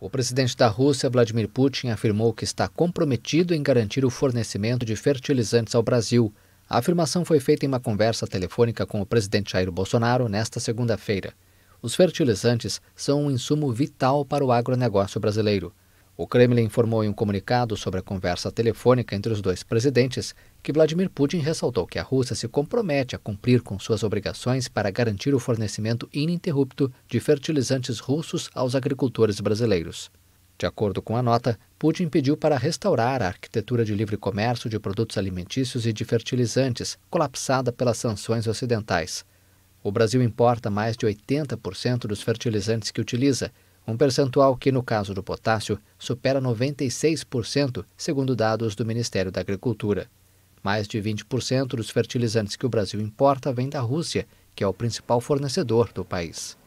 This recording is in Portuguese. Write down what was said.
O presidente da Rússia, Vladimir Putin, afirmou que está comprometido em garantir o fornecimento de fertilizantes ao Brasil. A afirmação foi feita em uma conversa telefônica com o presidente Jair Bolsonaro nesta segunda-feira. Os fertilizantes são um insumo vital para o agronegócio brasileiro. O Kremlin informou em um comunicado sobre a conversa telefônica entre os dois presidentes que Vladimir Putin ressaltou que a Rússia se compromete a cumprir com suas obrigações para garantir o fornecimento ininterrupto de fertilizantes russos aos agricultores brasileiros. De acordo com a nota, Putin pediu para restaurar a arquitetura de livre comércio de produtos alimentícios e de fertilizantes, colapsada pelas sanções ocidentais. O Brasil importa mais de 80% dos fertilizantes que utiliza, um percentual que, no caso do potássio, supera 96%, segundo dados do Ministério da Agricultura. Mais de 20% dos fertilizantes que o Brasil importa vêm da Rússia, que é o principal fornecedor do país.